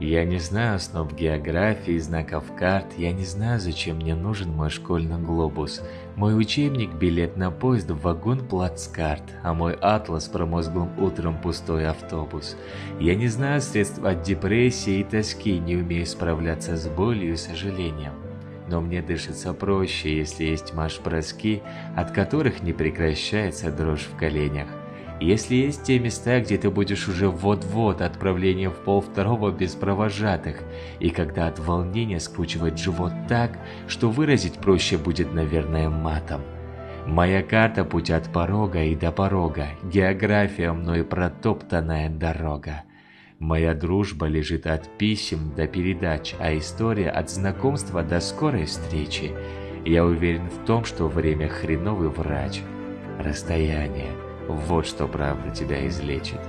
Я не знаю основ географии, знаков карт, я не знаю, зачем мне нужен мой школьный глобус. Мой учебник – билет на поезд в вагон плацкарт, а мой атлас промозглым утром пустой автобус. Я не знаю средств от депрессии и тоски, не умею справляться с болью и сожалением. Но мне дышится проще, если есть маш-броски, от которых не прекращается дрожь в коленях. Если есть те места, где ты будешь уже вот-вот отправление в пол второго без провожатых, и когда от волнения скручивает живот так, что выразить проще будет, наверное, матом. Моя карта путь от порога и до порога, география мной протоптанная дорога. Моя дружба лежит от писем до передач, а история от знакомства до скорой встречи. Я уверен в том, что время хреновый врач. Расстояние. Вот что правда тебя излечит.